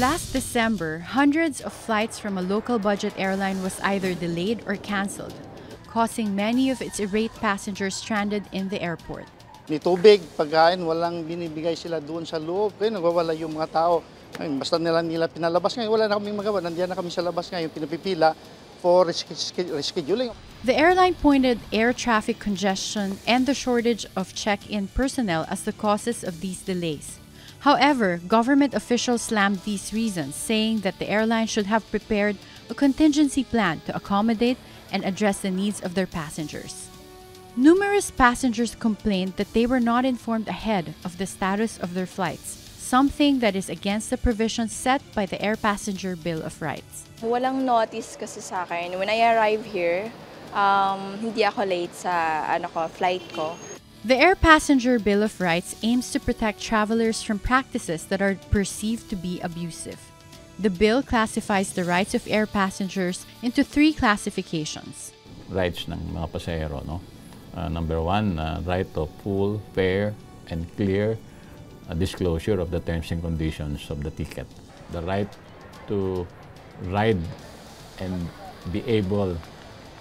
Last December, hundreds of flights from a local budget airline was either delayed or canceled, causing many of its irate passengers stranded in the airport. Ni tubig, pagkain, walang binibigay sila doon sa loob. Kaya nagwawala yung mga tao. Ngayon, basta nila nila pinalabas ngayon, wala na kaming magawa. Nandiyan na kami sa labas ngayon, pinapipila for rescheduling. The airline pointed air traffic congestion and the shortage of check-in personnel as the causes of these delays. However, government officials slammed these reasons, saying that the airline should have prepared a contingency plan to accommodate and address the needs of their passengers. Numerous passengers complained that they were not informed ahead of the status of their flights, something that is against the provisions set by the Air Passenger Bill of Rights. Walang notice kasi sa akin. When I arrive here, um, hindi ako late sa ano ko, flight ko. The Air Passenger Bill of Rights aims to protect travelers from practices that are perceived to be abusive. The bill classifies the rights of air passengers into three classifications. rights ng mga pasahero. No? Uh, number one, uh, right of full, fair, and clear uh, disclosure of the terms and conditions of the ticket. The right to ride and be able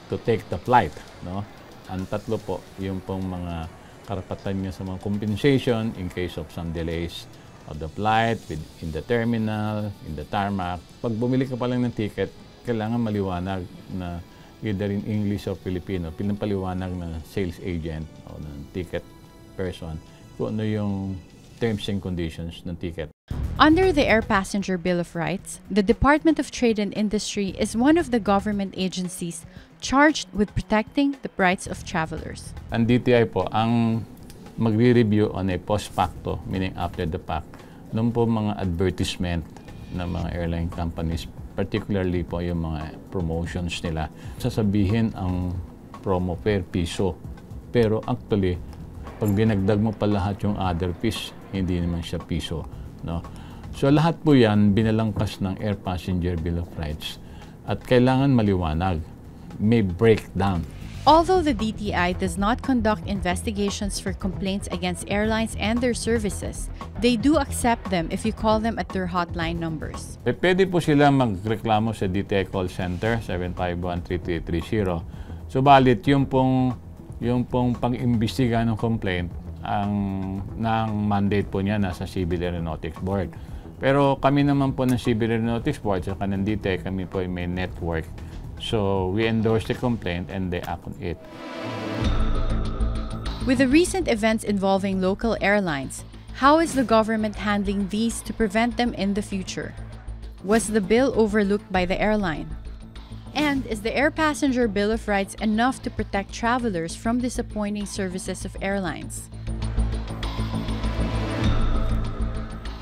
to take the flight. No? Ang tatlo po, yung pong mga karapatan niya sa mga compensation in case of some delays of the flight, with, in the terminal, in the tarmac. Pag bumili ka pa lang ng ticket, kailangan maliwanag na either in English or Filipino, pinampaliwanag ng sales agent o ng ticket person kung ano yung terms and conditions ng ticket. Under the Air Passenger Bill of Rights, the Department of Trade and Industry is one of the government agencies charged with protecting the rights of travelers. Ang DTI po, ang magre-review on a post facto, meaning after the fact, nung po mga advertisement ng mga airline companies, particularly po yung mga promotions nila, sasabihin ang promo fare piso. Pero actually, pag dinagdag mo pa lahat yung other piece, hindi naman siya piso. No? So lahat po yan binalangkas ng Air Passenger Bill of Rights at kailangan maliwanag. May breakdown. Although the DTI does not conduct investigations for complaints against airlines and their services, they do accept them if you call them at their hotline numbers. P- Pwede po sila magreklamo sa DTI call center 751-3330. Subalit yung pong yung pong pang-imbestiga ng complaint ang ng mandate po niya nasa Civil Aeronautics Board. Pero kami naman po ng Civil Aeronautics Board sa kanang DTI kami po ay may network. So we endorse the complaint and they act on it. With the recent events involving local airlines, how is the government handling these to prevent them in the future? Was the bill overlooked by the airline? And is the Air Passenger Bill of Rights enough to protect travelers from disappointing services of airlines?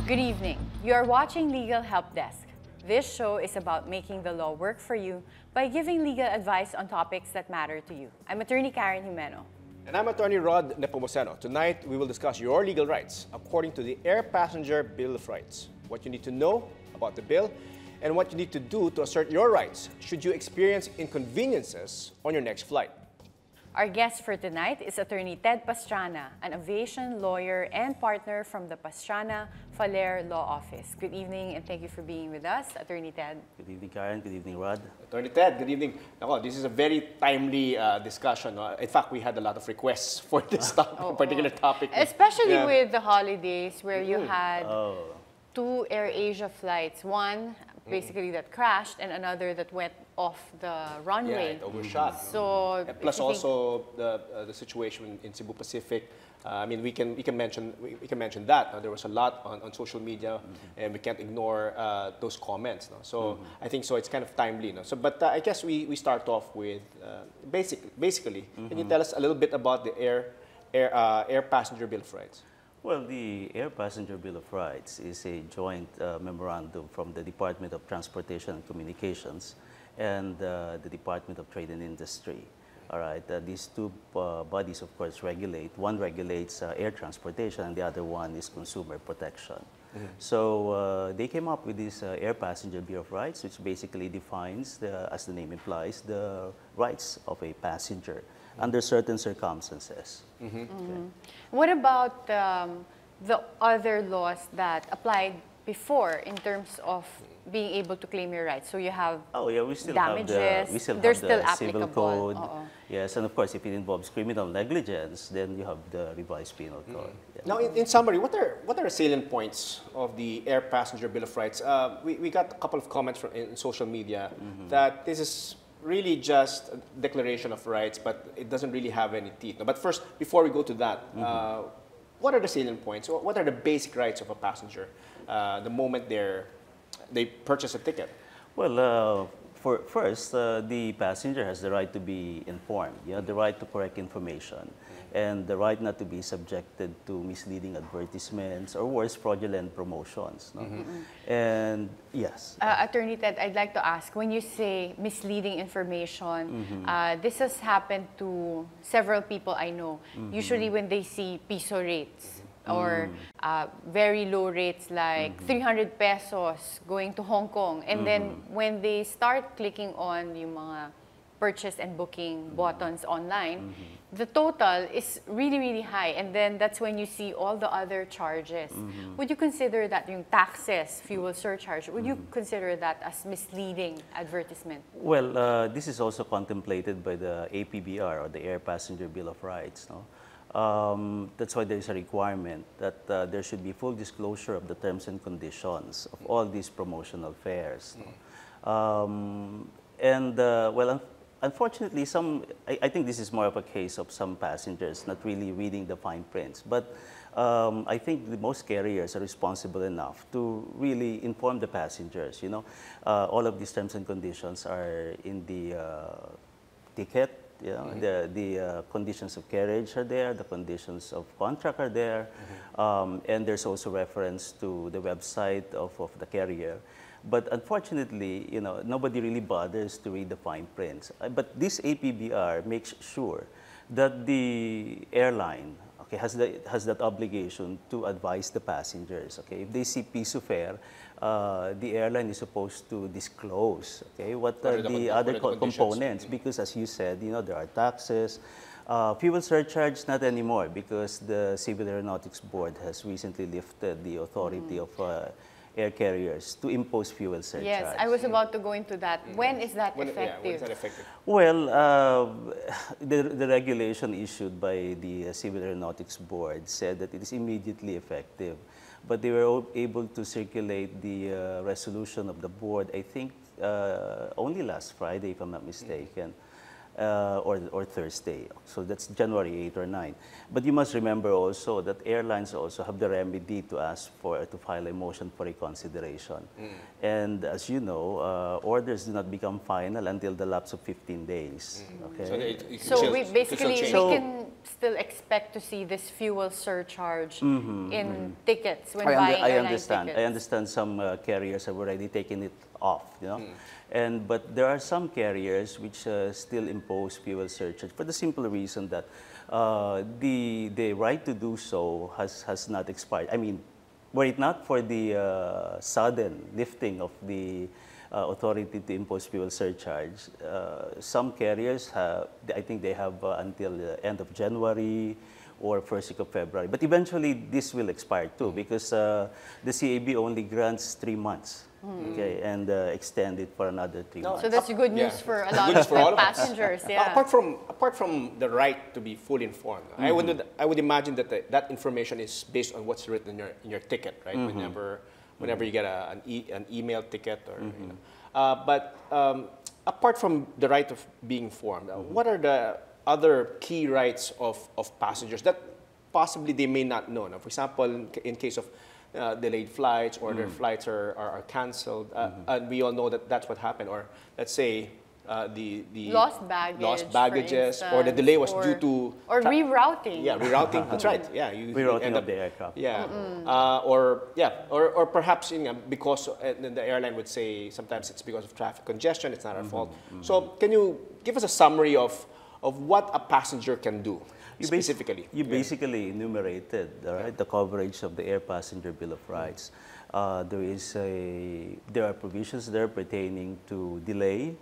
Good evening. You are watching Legal Help Desk. This show is about making the law work for you by giving legal advice on topics that matter to you. I'm attorney Karen Jimeno. And I'm Attorney Rod Nepomuceno. Tonight, we will discuss your legal rights according to the Air Passenger Bill of Rights. What you need to know about the bill and what you need to do to assert your rights should you experience inconveniences on your next flight. Our guest for tonight is attorney Ted Pastrana, an aviation lawyer and partner from the Pastrana Faler Law Office. Good evening and thank you for being with us, attorney Ted. Good evening, Karen. Good evening, Rod. Attorney Ted, good evening. Nako, this is a very timely uh, discussion. no? In fact, we had a lot of requests for this top- particular topic. Especially Yeah. with the holidays where you Mm. had Oh, two Air Asia flights, one basically that crashed and another that went off the runway. Yeah, runway. it overshot. So And plus if think- also the, uh, the situation in Cebu Pacific. Uh, I mean, we can, we can, mention, we, we can mention that. Uh, there was a lot on, on social media, and we can't ignore uh, those comments. No? So I think so it's kind of timely. No? So, but uh, I guess we, we start off with uh, basic, basically, can you tell us a little bit about the air, air, uh, air passenger bill of rights? Well, the Air Passenger Bill of Rights is a joint uh, memorandum from the Department of Transportation and Communications and uh, the Department of Trade and Industry. All right, uh, these two uh, bodies, of course, regulate. One regulates uh, air transportation, and the other one is consumer protection. So uh, they came up with this uh, Air Passenger Bill of Rights, which basically defines, the, as the name implies, the rights of a passenger under certain circumstances. What about um, the other laws that applied before in terms of being able to claim your rights. So you have Oh yeah, we still have the we still they're have the still civil applicable. code. Oo. Yes, and of course, if it involves criminal negligence, then you have the revised penal code. Yeah. Now, in, in summary, what are what are the salient points of the Air Passenger Bill of Rights? Uh, we, we got a couple of comments from in social media that this is really just a declaration of rights, but it doesn't really have any teeth. But first, before we go to that, uh, what are the salient points? What what are the basic rights of a passenger uh, the moment they're they purchase a ticket? Well, uh, for first, uh, the passenger has the right to be informed. You have the right to correct information, and the right not to be subjected to misleading advertisements or worse, fraudulent promotions. No? Mm-hmm. Mm-hmm. And yes, Uh, Attorney Ted, I'd like to ask, when you say misleading information, mm-hmm. uh, this has happened to several people I know. Usually when they see piso rates or uh, very low rates like 300 pesos going to Hong Kong. And then when they start clicking on yung mga purchase and booking buttons online, the total is really, really high. And then that's when you see all the other charges. Would you consider that yung taxes, fuel surcharge, would you consider that as misleading advertisement? Well, uh, this is also contemplated by the APBR or the Air Passenger Bill of Rights. No? Um, that's why there is a requirement that uh, there should be full disclosure of the terms and conditions of all these promotional fares. no? Um, and uh, well, un- unfortunately, some I, I think this is more of a case of some passengers not really reading the fine prints. But um, I think the most carriers are responsible enough to really inform the passengers. You know, uh, all of these terms and conditions are in the uh, ticket. You know, the the uh, conditions of carriage are there, the conditions of contract are there, um, and there's also reference to the website of, of the carrier. But unfortunately, you know, nobody really bothers to read the fine prints. Uh, But this APBR makes sure that the airline okay, has, the, has that obligation to advise the passengers. Okay, if they see piso fare, uh, the airline is supposed to disclose. Okay, what are are the the other are the co- components? Because as you said, you know, there are taxes. Uh, fuel surcharge, not anymore, because the Civil Aeronautics Board has recently lifted the authority of uh, air carriers to impose fuel surcharge. Yes, I was about to go into that. When is that When, yeah, when effective? is that effective? Well, uh, the, the regulation issued by the uh, Civil Aeronautics Board said that it is immediately effective, but they were able to circulate the uh, resolution of the board, I think, uh, only last Friday, if I'm not mistaken. Uh, or, or Thursday. So that's January 8 or 9. But you must remember also that airlines also have the remedy to ask for, to file a motion for reconsideration. And as you know, uh, orders do not become final until the lapse of 15 days. Okay? So, they- it So still- we it can still basically we. So- can still expect to see this fuel surcharge in tickets when I, under- buying I understand. tickets. I understand some uh, carriers have already taken it off, you know. And but there are some carriers which uh, still impose fuel surcharge for the simple reason that uh, the the right to do so has has not expired. I mean, were it not for the uh, sudden lifting of the uh, authority to impose fuel surcharge, uh, some carriers have, I think they have uh, until the end of January or first week of February. But eventually, this will expire too because uh, the CAB only grants three months, okay, and uh, extend it for another three No, months. so that's good news Yeah. for a lot of of passengers. Yeah. Apart from apart from the right to be fully informed, I would I would imagine that the, that information is based on what's written in your in your ticket, right? Whenever whenever you get a, an, e, an email ticket or you know. Uh, but um, apart from the right of being informed, uh, what are the other key rights of, of passengers that possibly they may not know? Now, for example, in, in case of uh, delayed flights or their flights are, are, are canceled, uh, and we all know that that's what happened. Or let's say uh, the, the Lost baggage, lost for baggages, or the delay was or- due to or tra- rerouting. Yeah, rerouting. that's right. Yeah, you, you Rerouting end of the aircraft. Yeah, uh, or yeah, or, or perhaps you know, because uh, then the airline would say sometimes it's because of traffic congestion. It's not our fault. So can you give us a summary of of what a passenger can do You specifically? You Yeah. basically enumerated right, the coverage of the Air Passenger Bill of Rights. Uh, there is a there are provisions there pertaining to delay,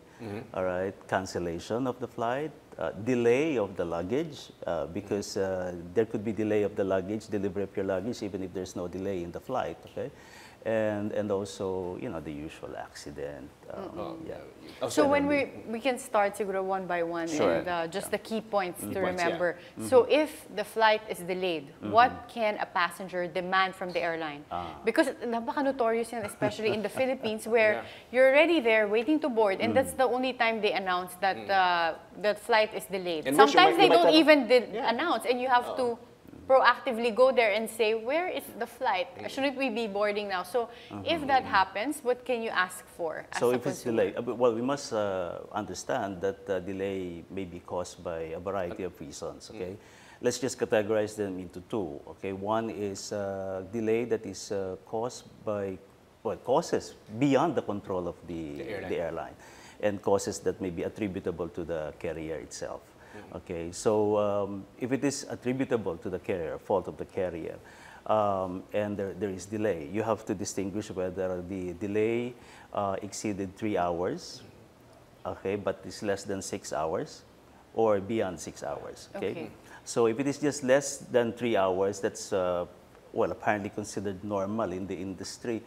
all right, cancellation of the flight, uh, delay of the luggage uh, because uh, there could be delay of the luggage, delivery of your luggage, even if there's no delay in the flight. Okay. And and also you know the usual accident. Um, yeah. Oh, So when we we can start to siguro one by one Sure. and uh, just the key points to Points, yeah. remember. So if the flight is delayed, what can a passenger demand from the airline? Because napaka-notorious yan, especially in the Philippines where you're already there waiting to board and that's the only time they announce that uh, the flight is delayed. And Sometimes might- they don't even de- announce and you have to proactively go there and say, where is the flight? Shouldn't we be boarding now? So if that happens, what can you ask for as So a if it's delayed, uh, well, we must uh, understand that uh, delay may be caused by a variety of reasons. Mm. Okay, let's just categorize them into two. Okay, one is uh, delay that is uh, caused by well causes beyond the control of the airline. the airline, and causes that may be attributable to the carrier itself. Mm-hmm. Okay, so um, if it is attributable to the carrier, fault of the carrier, um, and there, there is delay, you have to distinguish whether the delay uh, exceeded three hours, okay, but is less than six hours, or beyond six hours. Okay. Okay. So if it is just less than three hours, that's uh, well apparently considered normal in the industry,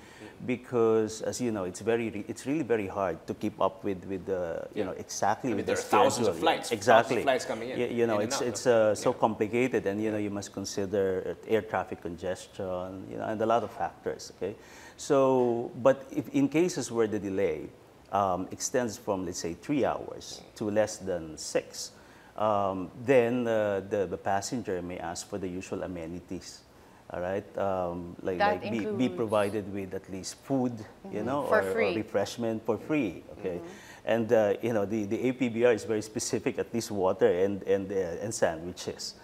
because as you know, it's very, it's really very hard to keep up with with the you know exactly I mean, with there the are thousands of flights, thousands of Exactly. flights coming in, You, you know, in it's it's uh, so complicated, and you know you must consider uh, air traffic congestion, you know, and a lot of factors. Okay, so but if in cases where the delay um, extends from let's say three hours to less than six, um, then uh, the the passenger may ask for the usual amenities. All right, um, like, That like be, be provided with at least food, you know, For or, or refreshment for free. Okay, and uh, you know the, the APBR is very specific, at least water and and uh, and sandwiches.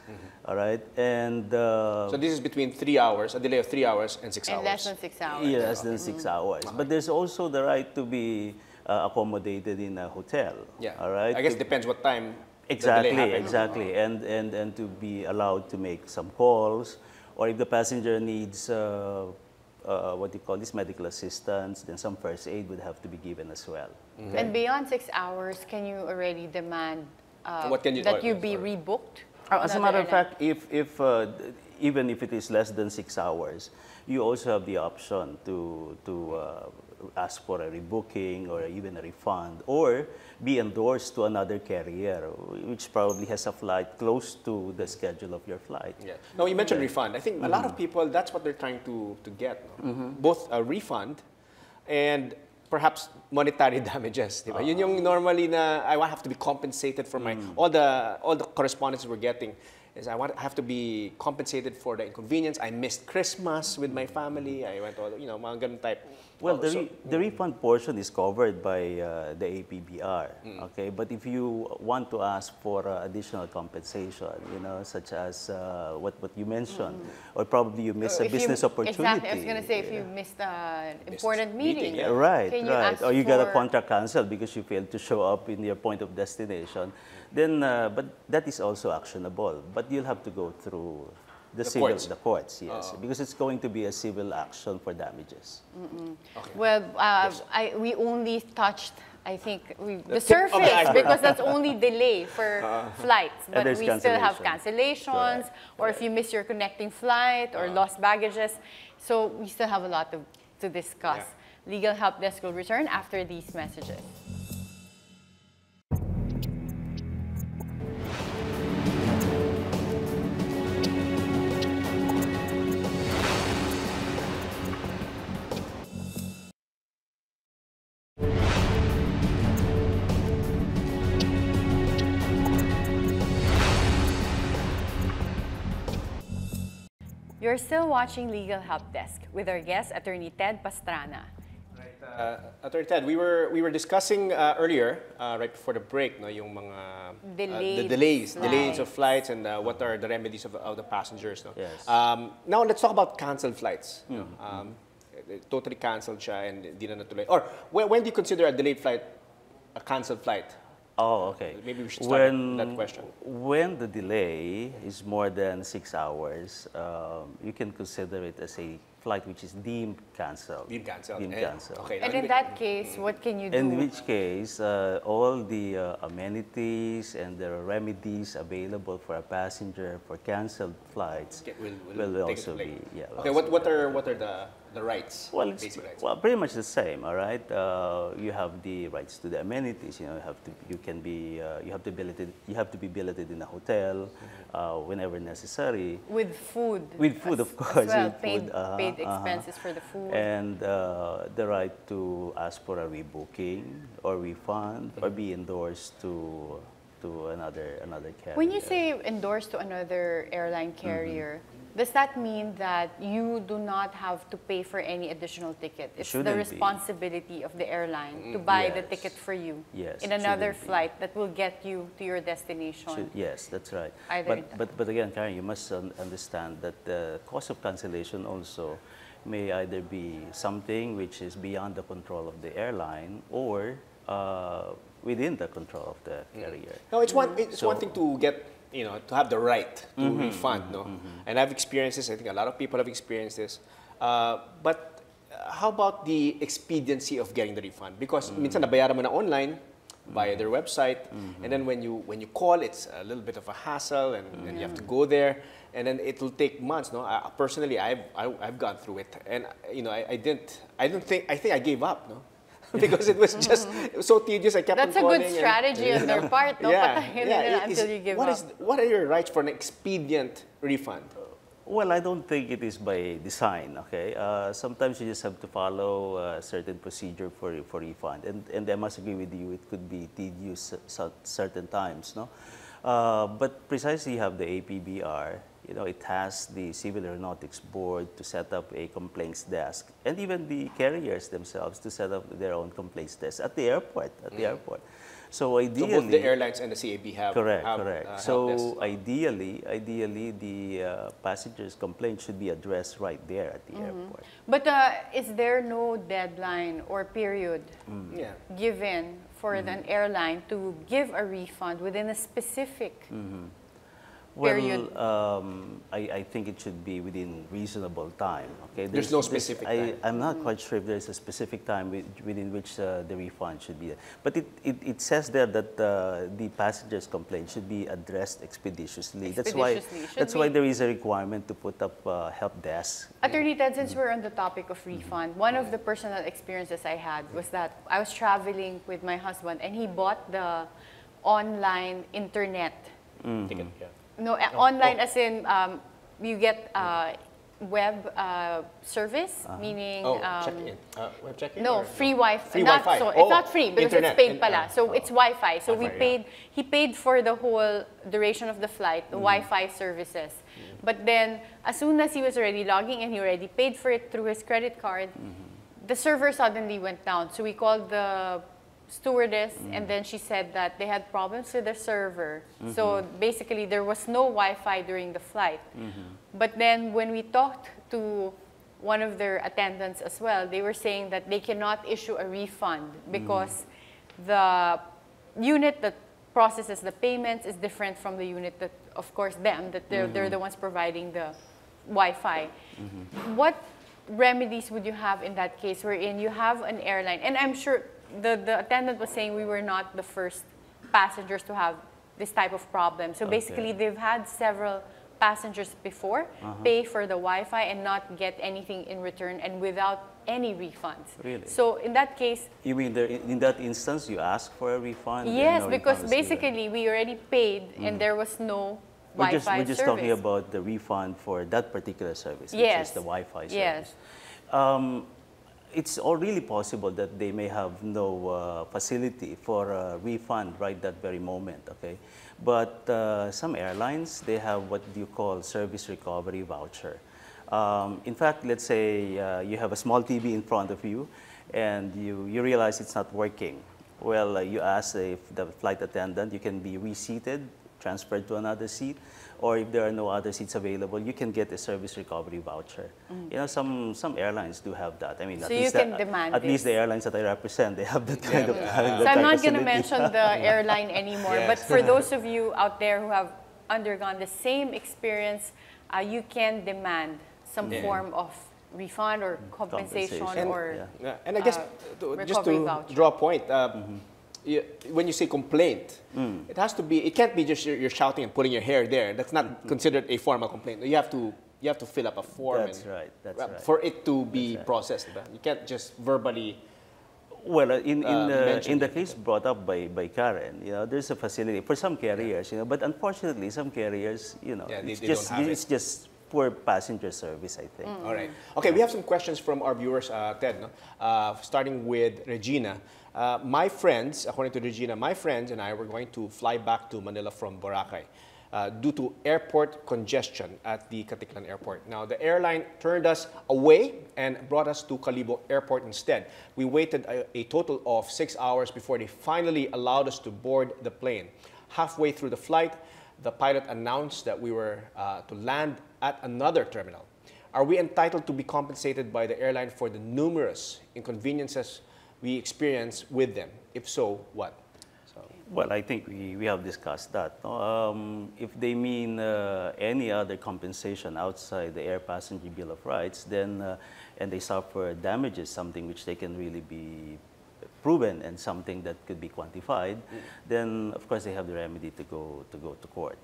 All right, and uh, So this is between three hours, a delay of three hours and six And hours. less than six hours. yeah, less than six hours. But there's also the right to be uh, accommodated in a hotel. Yeah. All right. I guess it depends what time. the delay Exactly, exactly, and, and, and to be allowed to make some calls, or if the passenger needs uh, uh, what you call this medical assistance, then some first aid would have to be given as well. And beyond six hours, can you already demand uh, What can you- that oh, you be sorry. rebooked? Uh, As a matter of fact, if, if uh, even if it is less than six hours, you also have the option to, to uh, ask for a rebooking or even a refund or be endorsed to another carrier, which probably has a flight close to the schedule of your flight. Yeah. No, you mentioned refund. I think a Mm-hmm. lot of people, that's what they're trying to, to get. no? Both a refund and perhaps monetary damages. Di ba? Yun yung normally na I have to be compensated for my, Mm. all the all the correspondence we're getting is I want I have to be compensated for the inconvenience. I missed Christmas with my family. I went all, you know, mga ganun type. Well, Oh, the, so- re- the refund portion is covered by uh, the APBR, Mm. okay? But if you want to ask for uh, additional compensation, you know, such as uh, what, what you mentioned, or probably you miss a Mm. If you- business opportunity. Exactly. I was going to say, if you missed an important meeting, meeting, yeah. Right, can you right. ask Or you got a for- contract canceled because you failed to show up in your point of destination. Then, uh, but that is also actionable. But you'll have to go through the, The civil, courts. the courts, yes, because it's going to be a civil action for damages. Well, uh, I, we only touched, I think, we, the, the surface iceberg. because that's only delay for flights. But we still have cancellation. cancellations, or if you miss your connecting flight or lost baggages. So we still have a lot to, to discuss. Legal Help Desk will return after these messages. You're still watching Legal Help Desk with our guest, Attorney Ted Pastrana. Uh, Attorney Ted, we were we were discussing uh, earlier, uh, right before the break, no, yung mga uh, the delays, delays of flights. and uh, what are the remedies of, of the passengers. No? Yes. Um, now let's talk about canceled flights. no? Um, eh, totally canceled siya and hindi na natuloy. Or when, when do you consider a delayed flight a canceled flight? Oh, okay. Maybe we should start with that question. When the delay is more than six hours, um, you can consider it as a flight which is deemed canceled. Deemed canceled. Deemed Eh, canceled. okay. And in that case, what can you do? In which case, uh, all the uh, amenities and the remedies available for a passenger for canceled flights Okay, will- will will also be yeah. Okay, also what, what are what are the the rights, Well, basic rights. well, pretty much the same. All right, uh, you have the rights to the amenities. You know, you have to, you can be, uh, you have to billeted, you have to be billeted in a hotel uh, whenever necessary. With food. With food, as- of course, well, paid, food, uh-huh, paid uh-huh. expenses for the food. And uh, the right to ask for a rebooking or refund or be endorsed to to another another carrier. When you say endorsed to another airline Mm-hmm. carrier, does that mean that you do not have to pay for any additional ticket? It's the Shouldn't be. responsibility of the airline to buy the ticket for you Yes, in another shouldn't be. flight that will get you to your destination. Should- yes, that's right. Either But, but, but again, Karen, you must un- understand that the cost of cancellation also may either be something which is beyond the control of the airline or uh, within the control of the carrier. No, it's one. It's one thing to get, you know, to have the right to Mm-hmm, refund, no. And I've experienced this. I think a lot of people have experienced this. Uh, but uh, how about the expediency of getting the refund? Because Mm-hmm. minsan nabayaran mo na online via their website, and then when you when you call, it's a little bit of a hassle, and, and you have to go there, and then it will take months. No, I, personally, I've I, I've gone through it, and you know, I, I didn't. I don't think. I think I gave up. No. because it was just so tedious. I kept That's a on calling. good and- strategy on their part, no? Patayin nila it until you give what up. is- what are your rights for an expedient refund? Well, I don't think it is by design, okay? Uh, sometimes you just have to follow a certain procedure for, for refund. And, and I must agree with you, it could be tedious at certain times, no? Uh, but precisely you have the APBR, you know, it has the Civil Aeronautics Board to set up a complaints desk, and even the carriers themselves to set up their own complaints desk at the airport, at the airport. So So ideally... both the airlines and the CAB have Correct, have, correct. uh, so desk. ideally, ideally, the uh, passenger's complaint should be addressed right there at the airport. But uh, is there no deadline or period Mm. yeah. given for Mm-hmm. an airline to give a refund within a specific Mm. Period? Well, um, I, I think it should be within reasonable time. Okay, There's no specific I, time. I'm not quite sure if there's a specific time with, within which uh, the refund should be. But it, it, it says there that uh, the passenger's complaint should be addressed expeditiously. That's why Expeditiously. Should that's why there is a requirement to put up uh, help desk. Attorney Ted, since we're on the topic of refund, one of the personal experiences I had was that I was traveling with my husband and he bought the online internet. Ticket, yeah. No, uh, online as in um, you get uh, web uh, service, meaning Oh, um, check-in. Uh, web check-in? No, free Wi-Fi. Free not Wi-Fi. So, Oh, it's not free because internet. it's paid In- pala. So it's Wi-Fi. So we Wi-Fi, yeah. paid. He paid for the whole duration of the flight, the Wi-Fi services. But then, as soon as he was already logging and he already paid for it through his credit card. Mm-hmm. The server suddenly went down. So we called the stewardess, Mm-hmm. and then she said that they had problems with their server. Mm-hmm. So basically, there was no Wi-Fi during the flight. Mm-hmm. But then when we talked to one of their attendants as well, they were saying that they cannot issue a refund because the unit that processes the payments is different from the unit that, of course, them, that they're, they're the ones providing the Wi-Fi. What remedies would you have in that case wherein you have an airline, and I'm sure the, the attendant was saying we were not the first passengers to have this type of problem. So basically, Okay. they've had several passengers before pay for the Wi-Fi and not get anything in return and without any refunds. Really? So in that case, You mean there, in that instance you ask for a refund? yes, no because basically we already paid and there was no We're just, Wi-Fi we're just service. talking about the refund for that particular service, which is the Wi-Fi service. Yes. Um, it's all really possible that they may have no uh, facility for a refund right that very moment, okay? But uh, some airlines, they have what you call service recovery voucher. Um, in fact, let's say uh, you have a small TV in front of you and you, you realize it's not working. Well, uh, you ask if the flight attendant, you can be reseated, transferred to another seat, or if there are no other seats available, you can get a service recovery voucher. You know, some, some airlines do have that. I mean, at Mm. So you least can the, demand at least the airlines that I represent, they have that kind of. that So kind I'm not going to mention the airline anymore, but for those of you out there who have undergone the same experience, uh, you can demand some Yeah. form of refund or compensation, Compensation. or Yeah. Yeah, and I guess uh, to, just to voucher. draw a point, uh, Mm-hmm. you, when you say complaint, Mm. it has to be. It can't be just you're, you're shouting and putting your hair there. That's not Mm-hmm. considered a formal complaint. You have to you have to fill up a form. That's right, that's right. For it to be right. processed, you can't just verbally. Well, uh, in, in, uh, the, in the case brought up by, by Karen, you know, there's a facility for some carriers, you know, but unfortunately, some carriers, you know, Yeah, they- it's, they just, have it. it's just poor passenger service, I think. All right. Okay, we have some questions from our viewers, uh, Ted. No? Uh, starting with Regina. Uh, my friends, according to Regina, my friends and I were going to fly back to Manila from Boracay uh, due to airport congestion at the Caticlan Airport. Now, the airline turned us away and brought us to Kalibo Airport instead. We waited a, a total of six hours before they finally allowed us to board the plane. Halfway through the flight, the pilot announced that we were uh, to land at another terminal. Are we entitled to be compensated by the airline for the numerous inconveniences we experience with them? If so, what? So, Well, I think we, we have discussed that. Um, if they mean uh, any other compensation outside the air passenger bill of rights, then uh, and they suffer damages, something which they can really be proven and something that could be quantified, then of course they have the remedy to go to go to court.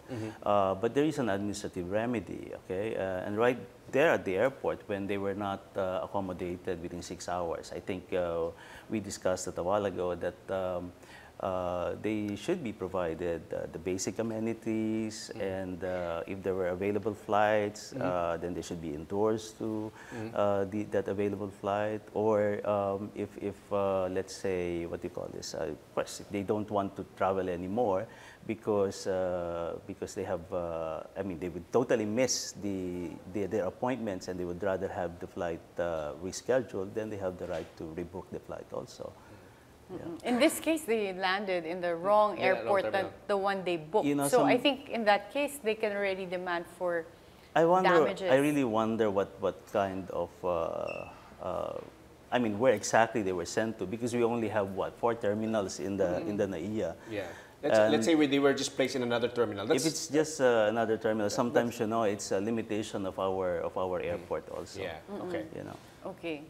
Uh, but there is an administrative remedy, okay? Uh, and right there at the airport, when they were not uh, accommodated within six hours, I think uh, we discussed it a while ago that. Um, uh, they should be provided uh, the basic amenities and uh, if there were available flights, uh, then they should be endorsed to uh, the, that available flight. Or um, if, if uh, let's say, what do you call this? Uh, of course, if they don't want to travel anymore because, uh, because they have, uh, I mean, they would totally miss the, the, their appointments and they would rather have the flight uh, rescheduled, then they have the right to rebook the flight also. In this case, they landed in the wrong Yeah, airport terminal. than the one they booked. You know, so I think in that case, they can already demand for I wonder. damages. I really wonder what what kind of. Uh, uh, I mean, where exactly they were sent to because we only have what four terminals in the in the NAIA. yeah. Let's, let's say we, they were just placed in another terminal. That's, If it's just uh, another terminal, sometimes you know it's a limitation of our of our airport also. yeah, okay. You know. Okay.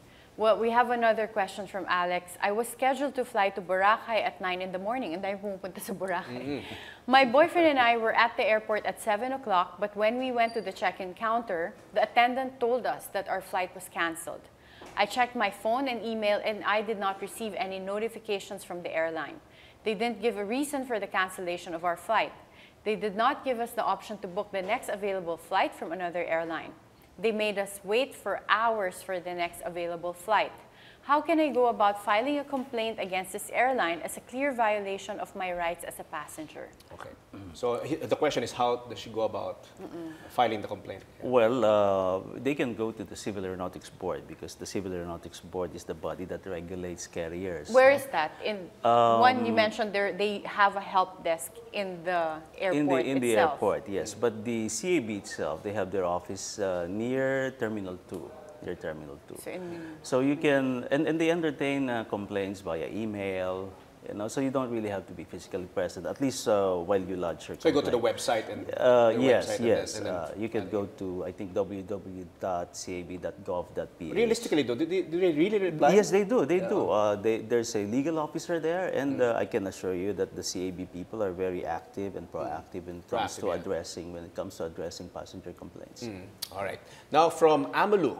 Well, we have another question from Alex. I was scheduled to fly to Boracay at 9 in the morning and I pumunta sa Boracay. Mm-hmm. My boyfriend and I were at the airport at 7 o'clock, but when we went to the check-in counter, the attendant told us that our flight was canceled. I checked my phone and email and I did not receive any notifications from the airline. They didn't give a reason for the cancellation of our flight. They did not give us the option to book the next available flight from another airline. They made us wait for hours for the next available flight. How can I go about filing a complaint against this airline as a clear violation of my rights as a passenger? Okay. So the question is how does she go about filing the complaint? Well, uh, they can go to the Civil Aeronautics Board because the Civil Aeronautics Board is the body that regulates carriers. Where is that? In one, Um, you mentioned there they have a help desk in the airport in the in the airport, yes. But the CAB itself, they have their office uh, near Terminal Two, near Terminal Two. So in- So you can and, and they entertain uh, complaints via email. You know, so you don't really have to be physically present, at least uh, while you lodge your So you go to the website and Uh, the yes, website and yes. then- and then uh, you can go to I think www.cab.gov.ph. Realistically, though, do they, do they really reply? Yes, they do. They do. Uh, they, there's a legal officer there, and uh, I can assure you that the CAB people are very active and proactive when it comes Proactive, to yeah. addressing when it comes to addressing passenger complaints. All right. Now from Amalu,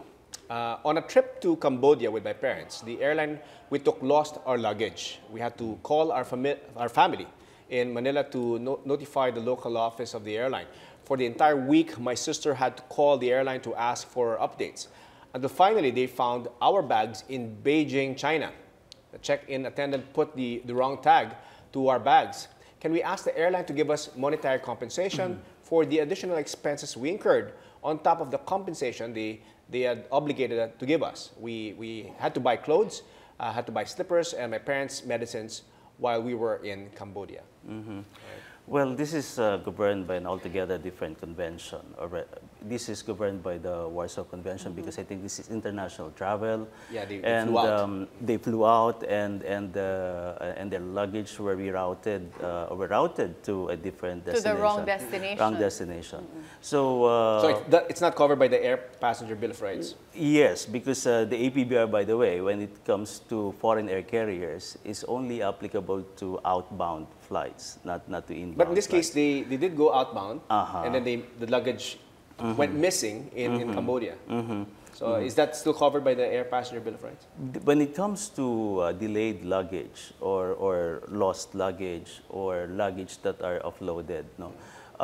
uh, on a trip to Cambodia with my parents, the airline we took lost our luggage. We had to call our, fami- our family in Manila to no- notify the local office of the airline. For the entire week, my sister had to call the airline to ask for updates. Until finally, they found our bags in Beijing, China. The check-in attendant put the, the wrong tag to our bags. Can we ask the airline to give us monetary compensation for the additional expenses we incurred on top of the compensation they, they had obligated to give us? We, we had to buy clothes, uh, had to buy slippers, and my parents' medicines while we were in Cambodia. Well, this is uh, governed by an altogether different convention. Or, uh, this is governed by the Warsaw Convention because I think this is international travel. Yeah, they- they and, flew out. Um, they flew out, and and uh, and their luggage were rerouted uh, were routed to a different destination. To the destination. wrong destination. Wrong destination. So. Uh, So it, that, it's not covered by the Air Passenger Bill of Rights. Yes, because uh, the APBR, by the way, when it comes to foreign air carriers, is only applicable to outbound flights, not, not to inbound But in this flights. case, they, they did go outbound, Uh-huh. and then they, the luggage went missing in, in Cambodia. Mm-hmm. So is that still covered by the air passenger bill of rights? When it comes to uh, delayed luggage or, or lost luggage or luggage that are offloaded, no,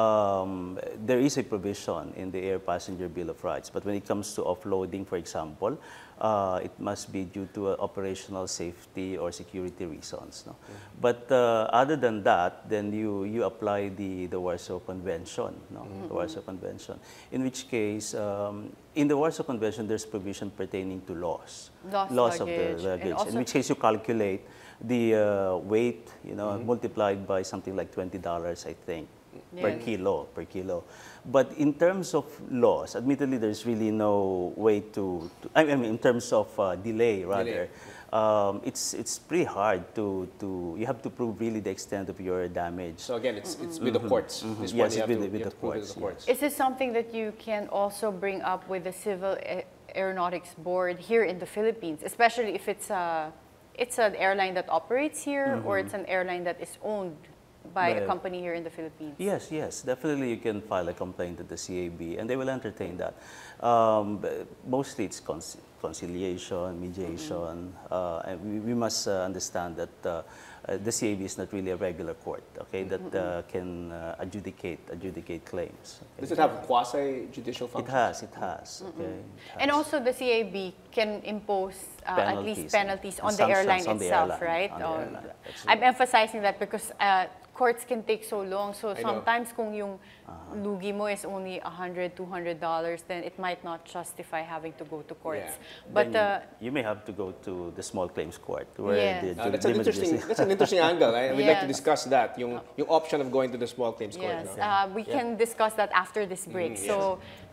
um, there is a provision in the Air Passenger Bill of Rights. But when it comes to offloading, for example, uh, it must be due to uh, operational safety or security reasons. No? But uh, other than that, then you, you apply the, the Warsaw Convention, no? the Warsaw Convention, in which case, um, in the Warsaw Convention, there's provision pertaining to loss. Lost loss of the luggage. in which case you calculate the uh, weight, you know, multiplied by something like twenty dollars, I think, per kilo, per kilo. But in terms of loss, admittedly, there's really no way to. to I mean, in terms of uh, delay, rather. Um, it's it's pretty hard to, to you have to prove really the extent of your damage. So again, it's, it's with the courts. This Yes, one you have with to, the- with the have to it courts, the yeah. courts. Is this something that you can also bring up with the Civil Aeronautics Board here in the Philippines, especially if it's a it's an airline that operates here or it's an airline that is owned by a company here in the Philippines? Yes, yes, definitely you can file a complaint to the CAB and they will entertain that. Um, but mostly it's conci- conciliation, mediation, uh, and we, we must uh, understand that uh, uh, the CAB is not really a regular court, okay, that uh, can uh, adjudicate, adjudicate claims. okay. Does it have quasi judicial function? It has, it has, okay. it And also the CAB can impose uh, at least Penalties. penalties on the airline itself, right? on the airline, that's I'm emphasizing that because uh, courts can take so long. So know. sometimes kung yung Uh-huh. lugi mo is only $100, 200 dollars, then it might not justify having to go to courts. Yeah. But Then uh, you may have to go to the small claims court where Yes. the, Uh, that's an interesting. That's an interesting angle. Right? We'd like to discuss that. Yung yung option of going to the small claims court. yes, no? uh, we can discuss that after this break. Mm, So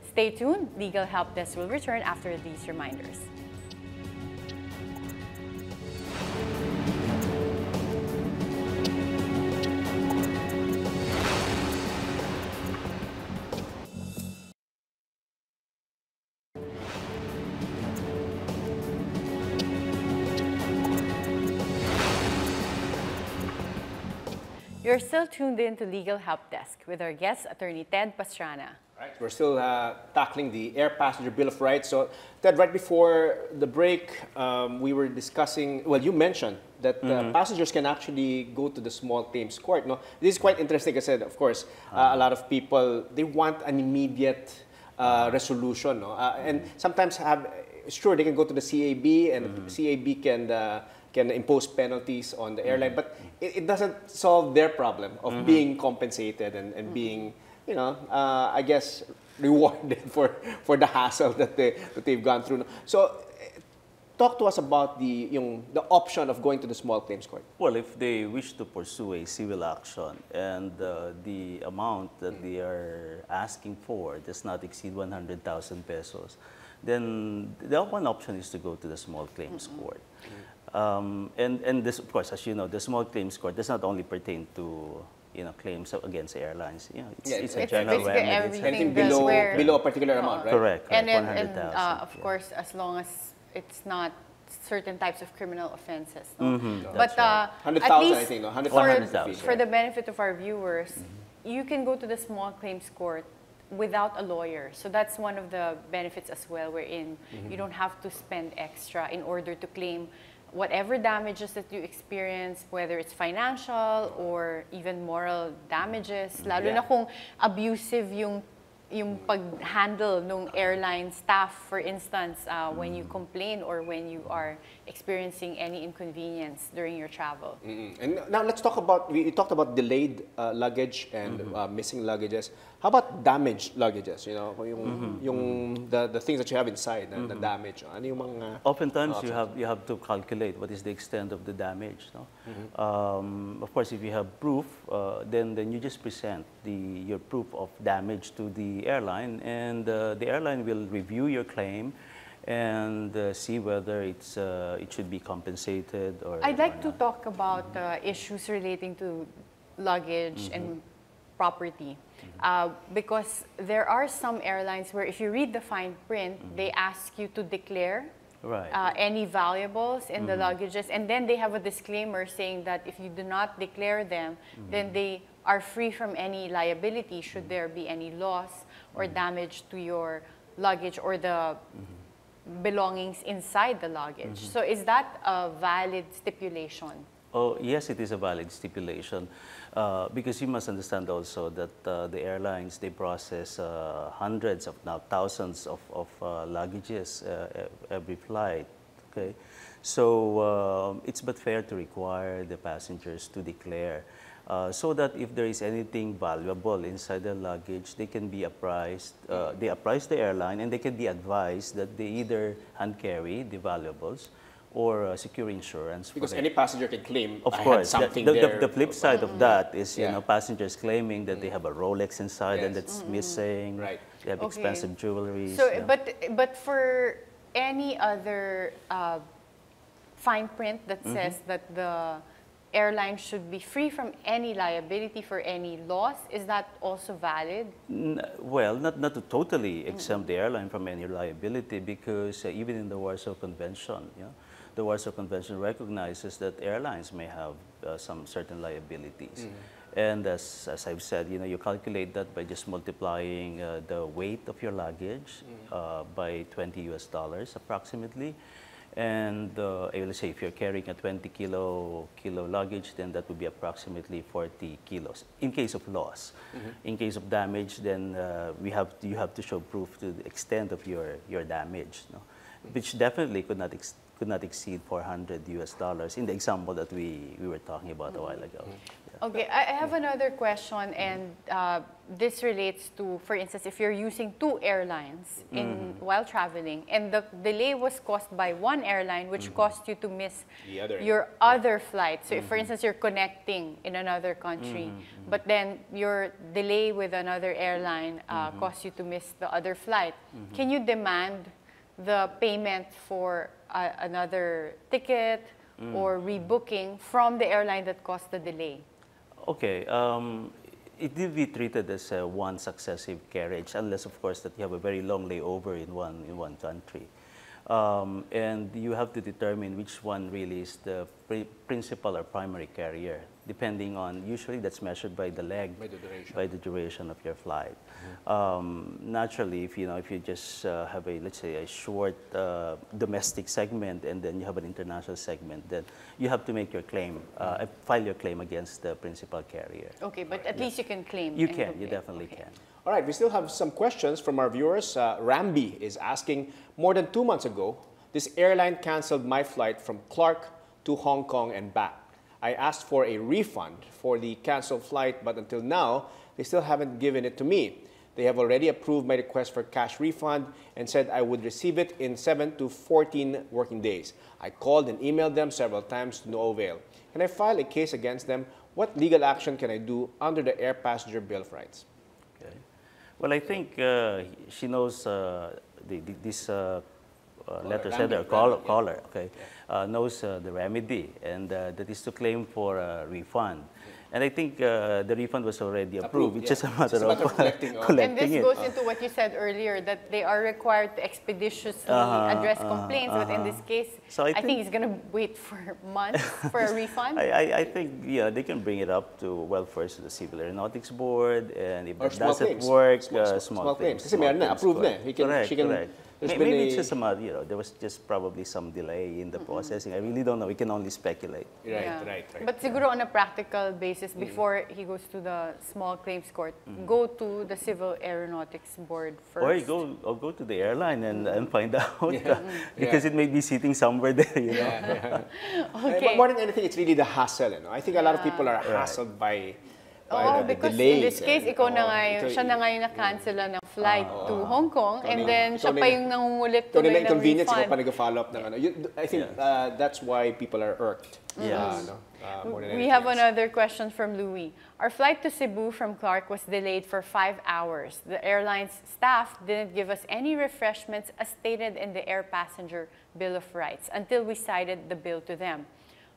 stay tuned. Legal Help Desk will return after these reminders. You're still tuned in to Legal Help Desk with our guest, Attorney Ted Pastrana. Right. We're still uh, tackling the Air Passenger Bill of Rights. So, Ted, right before the break, um, we were discussing. Well, you mentioned that uh, passengers can actually go to the small claims court. No, this is quite interesting. I said, of course, uh, a lot of people they want an immediate uh, resolution. No, uh, and sometimes have sure they can go to the CAB and CAB can. Can impose penalties on the airline, but it, it doesn't solve their problem of being compensated and, and being you know, uh, I guess rewarded for for the hassle that they that they've gone through. So, eh, talk to us about the yung the option of going to the small claims court. Well, if they wish to pursue a civil action and uh, the amount that they are asking for does not exceed 100,000 pesos, then the one option is to go to the small claims court. Um, and, and this, of course, as you know, the small claims court does not only pertain to you know, claims against airlines. You know, it's, Yeah, it's a general basically remedy. everything Anything below where- below a particular amount, right? Correct, correct. And then, and uh, of yeah. course, as long as it's not certain types of criminal offenses. No? Mhm, But that's uh, at least I think, no? 100,000 for, for the benefit of our viewers, you can go to the small claims court without a lawyer. So that's one of the benefits as well, wherein you don't have to spend extra in order to claim whatever damages that you experience, whether it's financial or even moral damages, lalo Yeah. na kung abusive yung yung pag-handle ng airline staff, for instance, uh, when you complain or when you are experiencing any inconvenience during your travel. Mm. And now let's talk about we talked about delayed uh, luggage and uh, missing luggages. How about damaged luggages? You know, yung yung the, the things that you have inside, the, the damage. Ano yung mga Oftentimes, options? you have you have to calculate what is the extent of the damage. No? Mm-hmm. Um, of course, if you have proof, uh, then then you just present the your proof of damage to the airline, and uh, the airline will review your claim and uh, see whether it's uh, it should be compensated or. I'd or like to talk about uh, issues relating to luggage and property. Uh, because there are some airlines where if you read the fine print, they ask you to declare Right. uh, any valuables in the luggages, and then they have a disclaimer saying that if you do not declare them, then they are free from any liability should there be any loss or damage to your luggage or the belongings inside the luggage. So is that a valid stipulation? Oh, yes, it is a valid stipulation uh, because you must understand also that uh, the airlines, they process uh, hundreds of now thousands of, of uh, luggages uh, every flight, okay? So um, it's but fair to require the passengers to declare uh, so that if there is anything valuable inside the luggage, they can be apprised, uh, they apprise the airline and they can be advised that they either hand carry the valuables or uh, secure insurance for Because it. any passenger can claim, Of I course, the, something the, the- there. the flip side of that is, you Yeah. know, passengers claiming that they have a Rolex inside and Yes. it's missing. Right. They have Okay. expensive jewelry. So, but but for any other uh, fine print that Mm-hmm. says that the airline should be free from any liability for any loss, is that also valid? N- Well, not, not to totally exempt the airline from any liability because uh, even in the Warsaw Convention, you know, the Warsaw Convention recognizes that airlines may have uh, some certain liabilities. And as, as I've said, you know, you calculate that by just multiplying uh, the weight of your luggage uh, by 20 US dollars approximately. And uh, eh, let's say if you're carrying a 20 kilo, kilo luggage, then that would be approximately 40 kilos in case of loss. In case of damage, then uh, we have to, you have to show proof to the extent of your, your damage, no? which definitely could not, ex- could not exceed 400 US dollars in the example that we, we were talking about a while ago. Yeah. Okay, I have another question, and uh, this relates to, for instance, if you're using two airlines in Mm-hmm. while traveling, and the delay was caused by one airline, which Mm-hmm. caused you to miss The other your other flight. So, Mm-hmm. for instance, you're connecting in another country, but then your delay with another airline uh, Mm-hmm. caused you to miss the other flight, can you demand the payment for uh, another ticket Mm. or rebooking from the airline that caused the delay? Okay, um, it will be treated as a one successive carriage, unless, of course, that you have a very long layover in one in one country, um, and you have to determine which one really is the pri- principal or primary carrier, depending on. Usually, that's measured by the leg, By the duration. by the duration of your flight. Um, naturally, if you know, if you just uh, have a let's say a short uh, domestic segment and then you have an international segment, then you have to make your claim, uh, file your claim against the principal carrier. Okay, but at least you can claim. You can, you definitely Okay. can. All right, we still have some questions from our viewers. Uh, Rambi is asking, more than two months ago, this airline canceled my flight from Clark to Hong Kong and back. I asked for a refund for the canceled flight, but until now, they still haven't given it to me. They have already approved my request for cash refund and said I would receive it in 7 to 14 working days. I called and emailed them several times to no avail. Can I file a case against them? What legal action can I do under the Air Passenger Bill of Rights? Okay. Well, I think uh, she knows uh, the, the, this uh, uh, letter sender, Rambi, caller, yeah. okay, uh, knows uh, the remedy, and uh, that is to claim for a refund. And I think uh, the refund was already approved. Approved, It's just a yeah. matter It's just a of matter of collecting, uh, And this it. goes into what you said earlier that they are required to expeditiously Uh-huh, address uh-huh, complaints, but in this case, So I I, think, think- he's going to wait for months for a refund. I, I, I think yeah, they can bring it up to, well, first to the Civil Aeronautics Board, and if Or that doesn't claims. work, Small- uh, small- small, small claims. claims. Kasi small meron na, approved na. He can- correct, she can- correct. There's May- been Maybe a- it's just a matter, you know, there was just probably some delay in the mm-hmm. processing. I really don't know. We can only speculate. Right, Yeah. right, right. But siguro on a practical basis, mm. before he goes to the small claims court, mm-hmm. go to the Civil Aeronautics Board first. Or go, or go to the airline and, mm-hmm. and find out. Yeah. Uh, because Yeah. it may be sitting somewhere there, you know. Eh, Okay. More than anything, it's really the hassle. You know? I think a lot of people are Right. hassled by, by Oo, the, the because delays. in this case, and- ikaw na oo, nga yung, siya na nga yung na-cancel na ng flight to Hong Kong, Ikaw and na- then ikaw siya pa yung- yung nangungulit tuloy nila ng inconvenience, ikaw pa nag-follow up ng ano. I think Yes. uh, that's why people are irked. Yes. Uh, no? Uh, more than We have else. another question from Louis. Our flight to Cebu from Clark was delayed for five hours. The airline's staff didn't give us any refreshments as stated in the Air Passenger Bill of Rights until we cited the bill to them.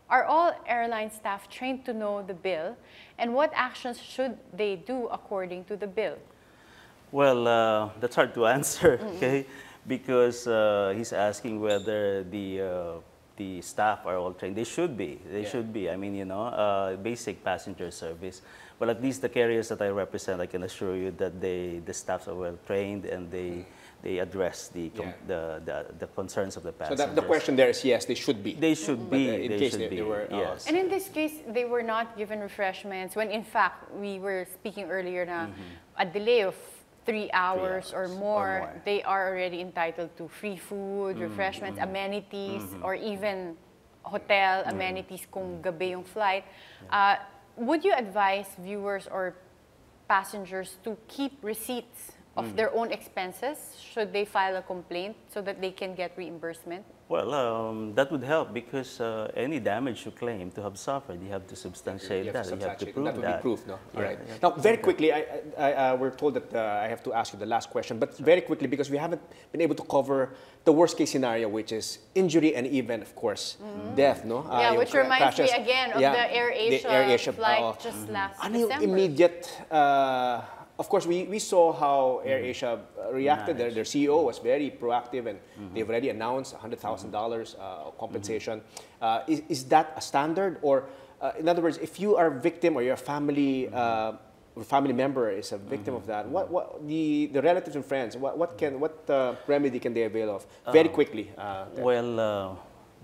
Are all airline staff trained to know the bill? And what actions should they do according to the bill? Well, uh, that's hard to answer, okay? Because uh, he's asking whether the uh, the staff are all trained. They should be. They Yeah. should be. I mean, you know, uh, basic passenger service. But at least the carriers that I represent, I can assure you that they, the staffs are well trained and they, they address the, Yeah. the, the, the concerns of the So passengers. that, the question there is yes, they should be. They should But, be. uh, in they case should they- be. they were, uh, yes. And in this case, they were not given refreshments when in fact we were speaking earlier na a delay of three hours, or, hours or more, more. they are already entitled to free food, mm-hmm, refreshments, mm-hmm. amenities, mm-hmm. or even hotel amenities kung gabi yung flight. Uh, would you advise viewers or passengers to keep receipts of mm. their own expenses should they file a complaint so that they can get reimbursement? Well, um, that would help because uh, any damage you claim to have suffered, you have to substantiate You that. have to you have to prove that would that. be proof, no? All Yeah, right. you Now, very quickly, I, I, I, we're told that uh, I have to ask you the last question, but very quickly because we haven't been able to cover the worst case scenario, which is injury and even, of course, death, no? Uh, Mm-hmm. yeah, yung which reminds me again of Yeah, the Air Asia, Air Asia, flight oo. just last Ano yung December. immediate, uh, of course, we, we saw how Air Asia uh, reacted. Their, their CEO was very proactive and they've already announced $100,000 uh, compensation. Uh, is, is that a standard? Or, uh, in other words, if you are a victim or your family, uh, family member is a victim of that, what, what the, the relatives and friends, what, what, can, what uh, remedy can they avail of? Very quickly. Uh, Well, uh,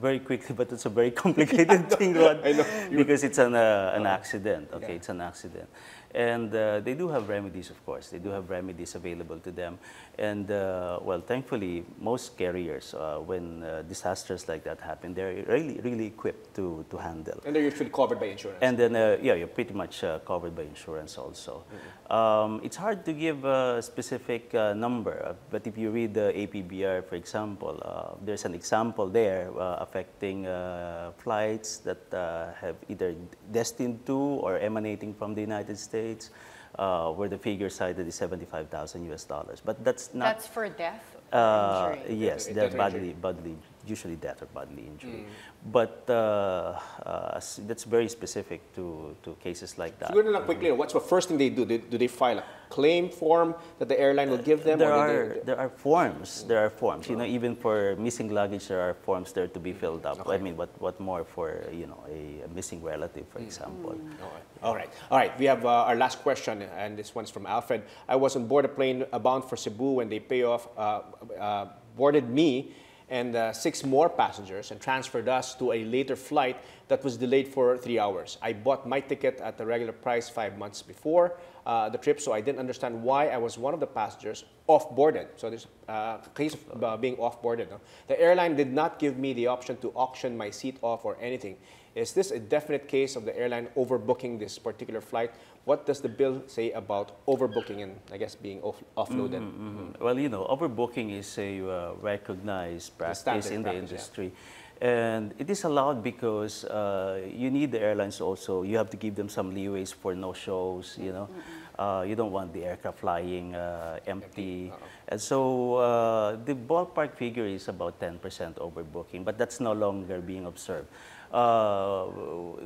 very quickly, but it's a very complicated thing, Rod, because it's an, uh, an accident. Okay, it's an accident. And uh, they do have remedies, of course. They do have remedies available to them. And, uh, well, thankfully, most carriers, uh, when uh, disasters like that happen, they're really, really equipped to, to handle. and they're usually covered by insurance. And then, uh, yeah, you're pretty much uh, covered by insurance also. Um, it's hard to give a specific uh, number, but if you read the APBR, for example, uh, there's an example there uh, affecting uh, flights that uh, have either destined to or emanating from the United States, uh, where the figure cited is 75,000 US dollars. But that's not. That's for death Uh, injury? yes, Death- they're death or bodily, bodily, usually death or bodily injury. But uh, uh, that's very specific to, to cases like that. Na lang quickly, what's the first thing they do? Do, do they file a claim form that the airline will give them? There or are they, there are forms. There are forms. You know, even for missing luggage, there are forms there to be filled up. I mean, what what more for you know a, a missing relative, for example. All right. All right. We have uh, our last question, and this one's from Alfred. I was on board a plane bound for Cebu when they pay off, uh, uh, boarded me and uh, six more passengers and transferred us to a later flight that was delayed for three hours. I bought my ticket at the regular price five months before uh, the trip, so I didn't understand why I was one of the passengers off-boarded. So there's uh, a case of uh, being off-boarded. no? The airline did not give me the option to auction my seat off or anything. Is this a definite case of the airline overbooking this particular flight? What does the bill say about overbooking and, I guess, being off- offloaded? Mhm. Well, you know, overbooking is a uh, recognized practice standard in the practice, yeah. industry. And it is allowed because uh, you need the airlines also, you have to give them some leeways for no shows, you know. Uh, you don't want the aircraft flying uh, empty. And so uh, the ballpark figure is about 10% overbooking, but that's no longer being observed. Uh,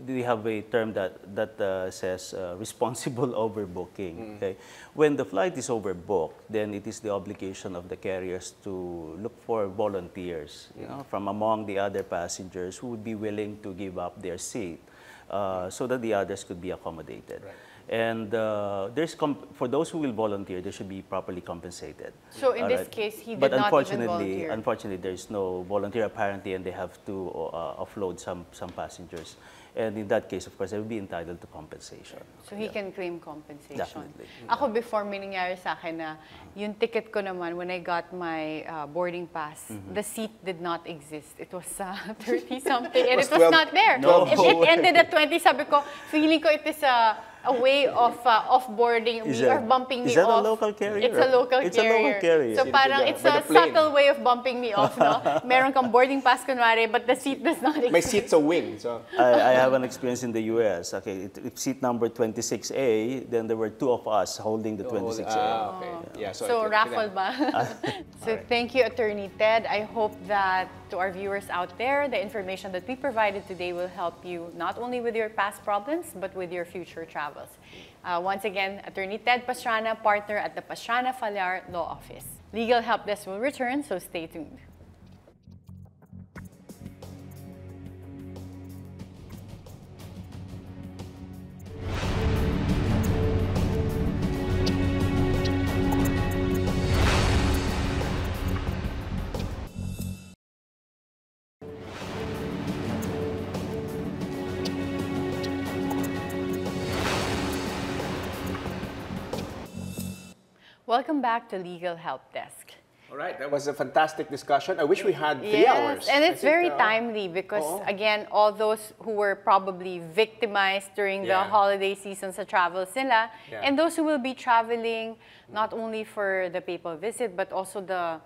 we have a term that, that uh, says uh, responsible overbooking. Okay? When the flight is overbooked, then it is the obligation of the carriers to look for volunteers you know, from among the other passengers who would be willing to give up their seat uh, so that the others could be accommodated. And uh, there's com- for those who will volunteer, they should be properly compensated. So in this Alright. case, he did but not even unfortunately, volunteer. unfortunately, there is no volunteer apparently, and they have to uh, offload some some passengers. And in that case, of course, they will be entitled to compensation. So he can claim compensation. Definitely. Ako before may nangyari sa akin na yung ticket ko naman when I got my uh, boarding pass, Mm-hmm. the seat did not exist. It was uh, 30 something and Was it was 12 not there. No If it ended at 20, sabi ko, feeling ko it is a, a way of uh, offboarding Is me that- or bumping me is that a local carrier? It's a local It's a carrier. local carrier. So Sino parang it's a subtle way of bumping me off, no? Meron kang boarding pass kunwari, but the seat does not exist. My seat's a wing, so I, I have an experience in the U.S. Okay, it, it- seat number 26A, then there were two of us holding the 26A. Ah, okay. Yeah, so, So, it- it- raffle ba? so thank you, Attorney Ted. I hope that to our viewers out there, the information that we provided today will help you not only with your past problems, but with your future travels. Uh, once again, Attorney Ted Pastrana, partner at the Pastrana Falar Law Office. Legal Help Desk will return, so stay tuned. Welcome back to Legal Help Desk. All right, that was a fantastic discussion. I wish we had three yes, hours. and it's think, very uh, timely because oo. again, all those who were probably victimized during the holiday season sa travels nila, Yeah. and those who will be traveling not only for the papal visit but also the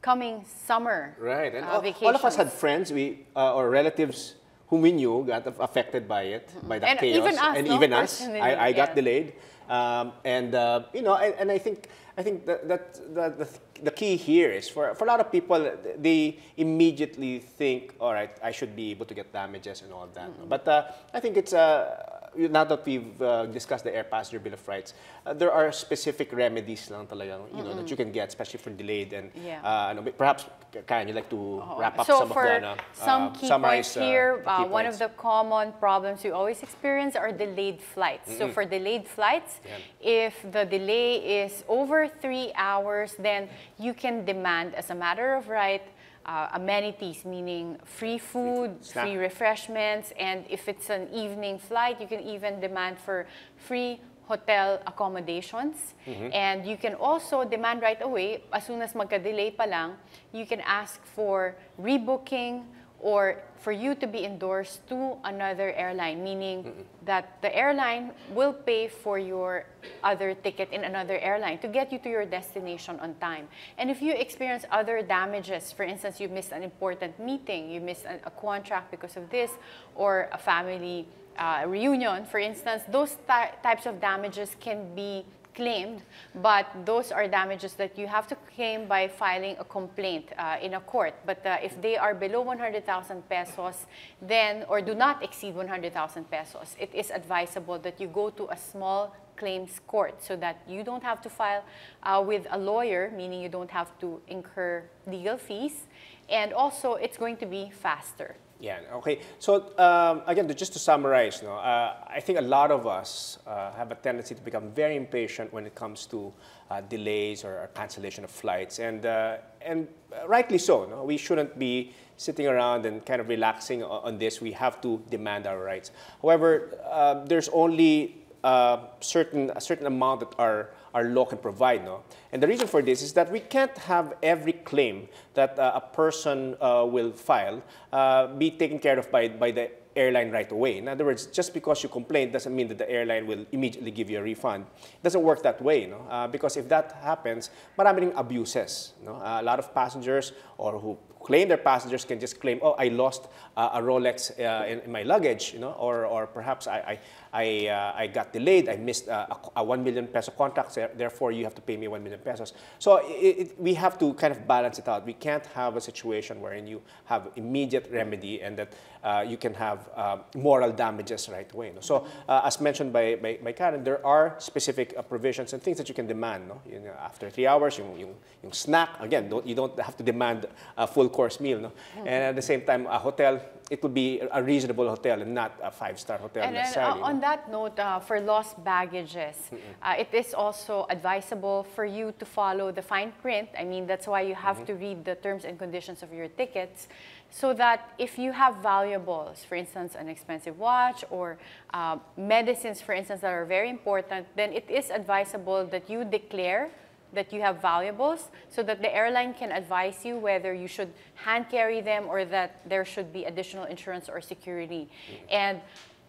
coming summer Right, and uh, all, all of us had friends we uh, or relatives whom we knew got affected by it, by the And chaos, even us, and no? even us. I, I got yes. delayed, um, and uh, you know, and, and I think I think that, that, that the, the key here is for for a lot of people, they immediately think, all right, I should be able to get damages and all that. But uh, I think it's uh, now that we've uh, discussed the air passenger bill of rights, uh, there are specific remedies lang talagang, you know, that you can get, especially for delayed and Yeah. uh, ano, perhaps can you'd like to wrap up so some of the ano, some uh, key summarize, points uh, here, uh, key one points. of the common problems we always experience are delayed flights. So for delayed flights, if the delay is over three hours, then you can demand as a matter of right uh, amenities, meaning free food, snack. free refreshments, and if it's an evening flight, you can even demand for free hotel accommodations. And you can also demand right away, as soon as magka-delay pa lang, you can ask for rebooking or for you to be endorsed to another airline, meaning that the airline will pay for your other ticket in another airline to get you to your destination on time. And if you experience other damages, for instance, you missed an important meeting, you missed a, a contract because of this, or a family uh, reunion, for instance, those ty- types of damages can be claimed, but those are damages that you have to claim by filing a complaint uh, in a court. But uh, if they are below 100,000 pesos, then, or do not exceed 100,000 pesos, it is advisable that you go to a small claims court so that you don't have to file uh, with a lawyer, meaning you don't have to incur legal fees, and also it's going to be faster. Yeah, okay. So um, again, just to summarize, no, uh, I think a lot of us uh, have a tendency to become very impatient when it comes to uh, delays or, cancellation of flights, and uh, and rightly so. We shouldn't be sitting around and kind of relaxing on, on this. We have to demand our rights. However, uh, there's only uh, certain a certain amount that our our law can provide. No? And the reason for this is that we can't have every claim that uh, a person uh, will file uh, be taken care of by, by the airline right away. In other words, just because you complain doesn't mean that the airline will immediately give you a refund. It doesn't work that way, no? Uh, because if that happens, marami ring abuses. No? Uh, a lot of passengers or who claim their passengers can just claim, oh, I lost uh, a Rolex uh, in, in my luggage, you know, or, or perhaps I, I, I, uh, I got delayed, I missed uh, a, a 1 million peso contract, therefore you have to pay me 1 million pesos. So it, it, we have to kind of balance it out. We can't have a situation wherein you have immediate remedy and that uh, you can have uh, moral damages right away. So uh, as mentioned by, by, by Karen, there are specific provisions and things that you can demand. No? You know, after three hours, you, yung, yung snack, again, don't, you don't have to demand a full course meal. No? And at the same time, a hotel, it would be a reasonable hotel and not a five-star hotel And then, necessarily. uh, no? on that note, uh, for lost baggages, uh, it is also advisable for you to follow the fine print. I mean, that's why you have to read the terms and conditions of your tickets, so that if you have valuables, for instance, an expensive watch or uh, medicines, for instance, that are very important, then it is advisable that you declare that you have valuables so that the airline can advise you whether you should hand carry them or that there should be additional insurance or security. And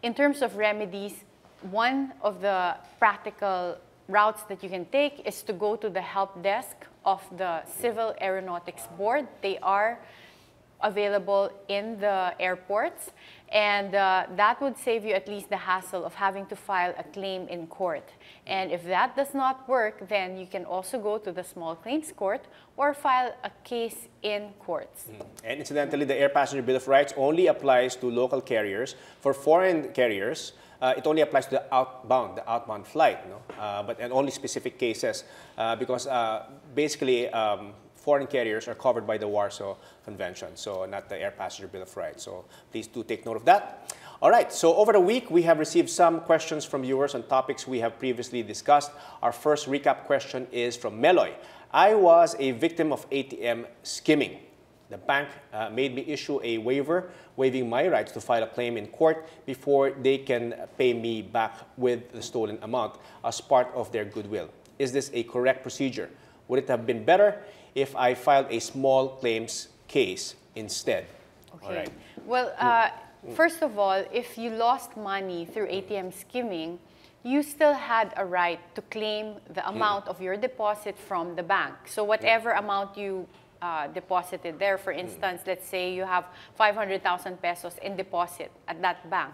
in terms of remedies, one of the practical routes that you can take is to go to the help desk of the Civil Aeronautics Board. They are available in the airports, and uh, that would save you at least the hassle of having to file a claim in court. And if that does not work, then you can also go to the small claims court or file a case in courts. And incidentally, the Air Passenger Bill of Rights only applies to local carriers. For foreign carriers, uh, it only applies to the outbound, the outbound flight, no? Uh, but and only specific cases uh, because uh, basically um, foreign carriers are covered by the Warsaw Convention, so not the Air Passenger Bill of Rights. So please do take note of that. All right, so over the week, we have received some questions from viewers on topics we have previously discussed. Our first recap question is from Meloy. I was a victim of ATM skimming. The bank uh, made me issue a waiver waiving my rights to file a claim in court before they can pay me back with the stolen amount as part of their goodwill. is this a correct procedure? Would it have been better if I filed a small claims case instead? All right. Well, uh, first of all, if you lost money through ATM skimming, you still had a right to claim the amount of your deposit from the bank. So whatever amount you uh, deposited there, for instance, let's say you have 500,000 pesos in deposit at that bank,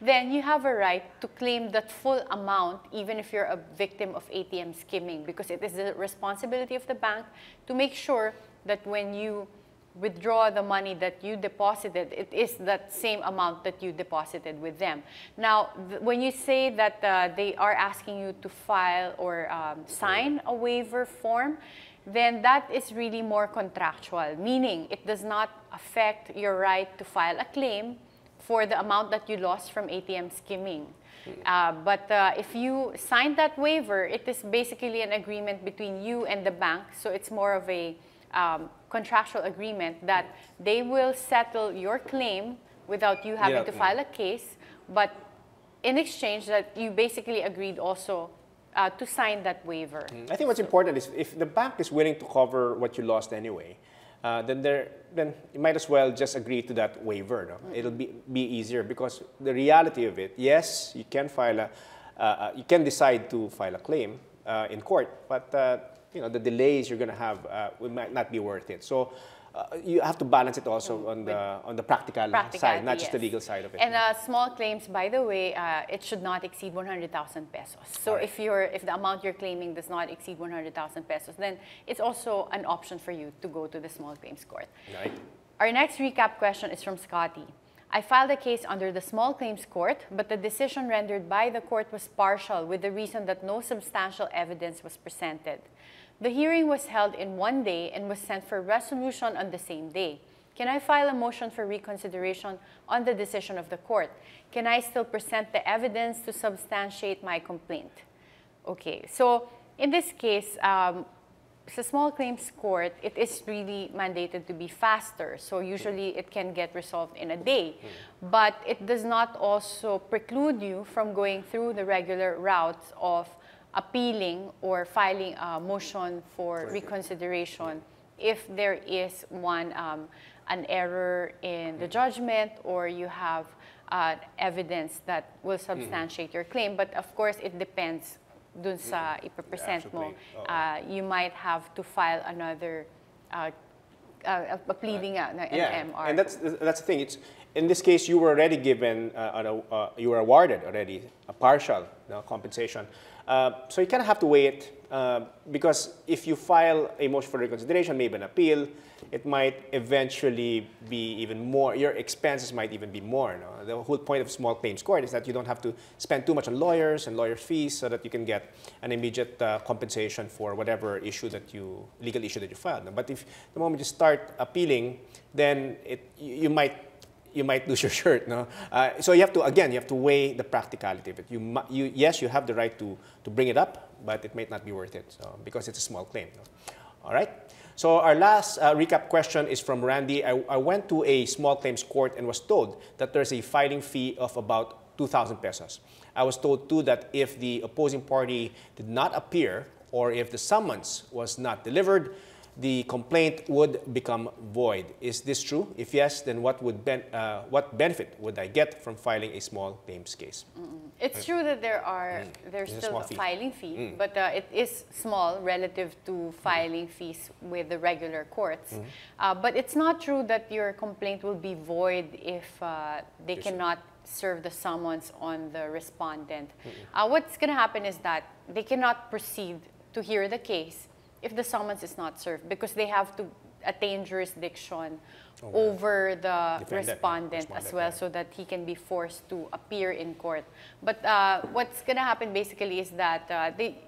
then you have a right to claim that full amount even if you're a victim of ATM skimming because it is the responsibility of the bank to make sure that when you withdraw the money that you deposited, it is that same amount that you deposited with them. Now, th- when you say that uh, they are asking you to file or um, sign a waiver form, then that is really more contractual, meaning it does not affect your right to file a claim for the amount that you lost from ATM skimming. Uh, but uh, if you sign that waiver, it is basically an agreement between you and the bank. So it's more of a um, contractual agreement that they will settle your claim without you having Yeah. to file a case, but in exchange that you basically agreed also uh, to sign that waiver. I think what's important is if the bank is willing to cover what you lost anyway, uh, then there, then you might as well just agree to that waiver. No? It'll be, be easier because the reality of it, yes, you can file a, uh, uh, you can decide to file a claim uh, in court, but uh, you know the delays you're going to have uh, will might not be worth it. So. Uh, you have to balance it also on the on the practical side, not just the legal side of it. And uh, small claims, by the way, uh, it should not exceed 100,000 pesos. So Alright. if you're if the amount you're claiming does not exceed 100,000 pesos, then it's also an option for you to go to the small claims court. Right. Our next recap question is from Scotty. I filed a case under the small claims court, but the decision rendered by the court was partial with the reason that no substantial evidence was presented. The hearing was held in one day and was sent for resolution on the same day. Can I file a motion for reconsideration on the decision of the court? Can I still present the evidence to substantiate my complaint? Okay, so in this case, um, sa small claims court, it is really mandated to be faster. So usually it can get resolved in a day. But it does not also preclude you from going through the regular routes of appealing or filing a motion for reconsideration if there is one um, an error in the judgment or you have uh, evidence that will substantiate your claim. But of course, it depends dun sa ipapresent mo. Uh, you might have to file another uh, uh, a pleading uh, an yeah, MR. and that's that's the thing. It's in this case you were already given uh, an, uh, you were awarded already a partial no, compensation. Uh, so you kind of have to wait uh, because if you file a motion for reconsideration, maybe an appeal, it might eventually be even more. Your expenses might even be more. No? The whole point of small claims court is that you don't have to spend too much on lawyers and lawyer fees, so that you can get an immediate uh, compensation for whatever issue that you legal issue that you filed. no? But if the moment you start appealing, then it you you might you might lose your shirt. No? Uh, so you have to again you have to weigh the practicality of it. You, you yes you have the right to to bring it up, but it might not be worth it so, because it's a small claim. No? All right. So our last uh, recap question is from Randy. I, I went to a small claims court and was told that there's a filing fee of about 2,000 pesos. I was told too that if the opposing party did not appear or if the summons was not delivered, the complaint would become void. Is this true? If yes, then what would ben- uh, what benefit would I get from filing a small claims case? It's true that there are there's There's still a fee. filing fee, but uh, it is small relative to filing fees with the regular courts. Uh, but it's not true that your complaint will be void if uh, they Yes, cannot serve the summons on the respondent. Uh, what's going to happen is that they cannot proceed to hear the case if the summons is not served because they have to attain jurisdiction over the Defendant, yeah, respondent as well so that he can be forced to appear in court. But uh, what's going to happen basically is that uh, they,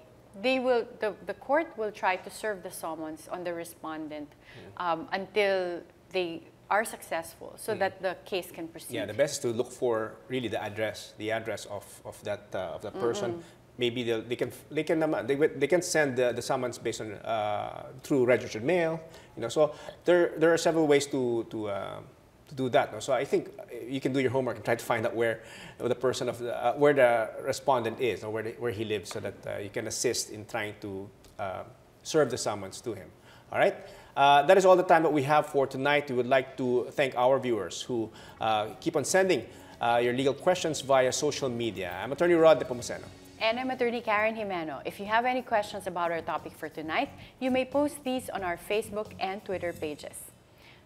they will, the, the court will try to serve the summons on the respondent Mm. um, until they are successful so that the case can proceed. Mm. Yeah, the best is to look for really the address, the address of, of that uh, of that person. Maybe they'll, can they can they, they can send the, the summons based on uh, through registered mail. You know, so there there are several ways to to uh, to do that. No? So I think you can do your homework and try to find out where the person of the, uh, where the respondent is or where, the, where he lives so that uh, you can assist in trying to uh, serve the summons to him. All right? Uh, that is all the time that we have for tonight. We would like to thank our viewers who uh, keep on sending uh, your legal questions via social media. I'm Attorney Rod Nepomuceno. And I'm attorney Karen Jimeno. If you have any questions about our topic for tonight, you may post these on our Facebook and Twitter pages.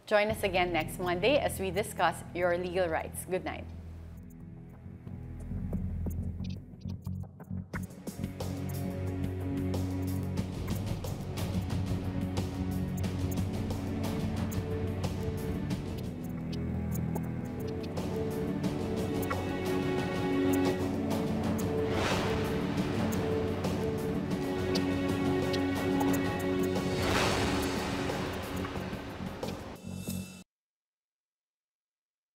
Join us again next Monday as we discuss your legal rights. Good night.